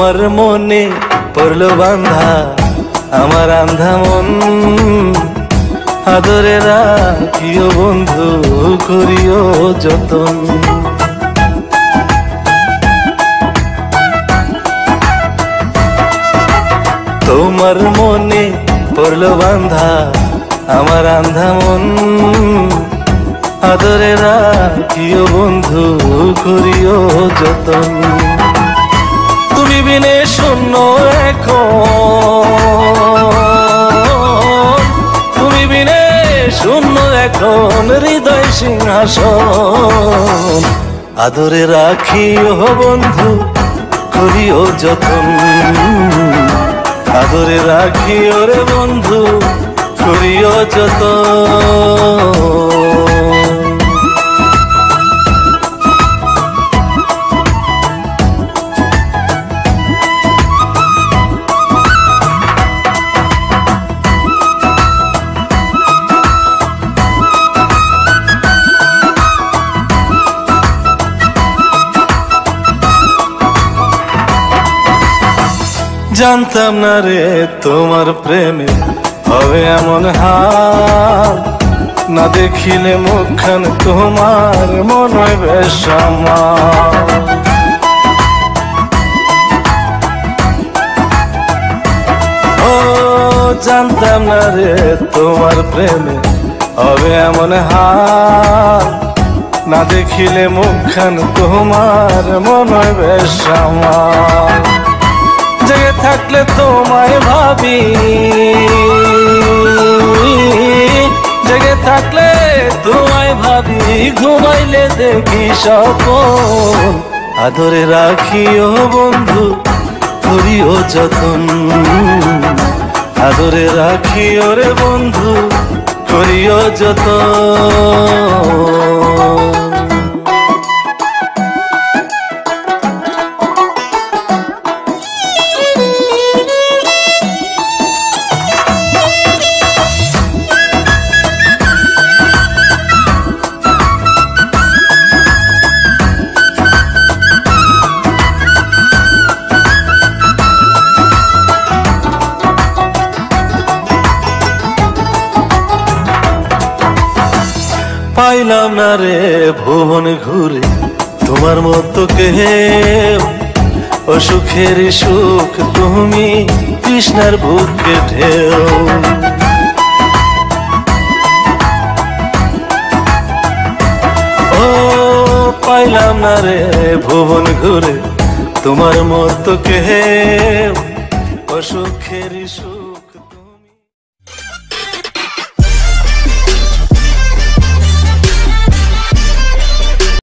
তোমার মনে পড়ল বান্ধা আমার আন্ধা মন। আদরে রাখিও বন্ধু, করিও যতন। তোমার মনে পড়ল বান্ধা আমার আন্ধা মন। আদরে রাখিও বন্ধু, করিও যতন। বিনে শূন্য এখন। তুমি বিনে শূন্য এখন, হৃদয় সিংহাসন। আদরে রাখিও বন্ধু, করিও যতন। আদরে রাখিও রে বন্ধু, করিও যতন। জানতাম না রে তোমার প্রেমে হবে এমন হাল না দেখিলে মুখখান তোমার মন আমার। ও, জানতাম না রে তোমার প্রেমে হবে এমন হাল না দেখিলে মুখখান তোমার মন বেশ আমার। জেগে থাকলে তোমায় ভাবি। জেগে থাকলে তোমায় ভাবি, ঘুমাইলে দেখি স্বপন। আদরে রাখিও বন্ধু, করিও যতন। আদরে রাখিও রে বন্ধু, করিও যতন। পাইলাম না রে ভুবন ঘুরে। তোমার মতো কে ও সুখের সুখ তুমি কৃষ্ণার বুকে ঢেউ। ও পাইলাম না রে ভুবন ঘুরে। তোমার মতো কে ও সুখের সুখ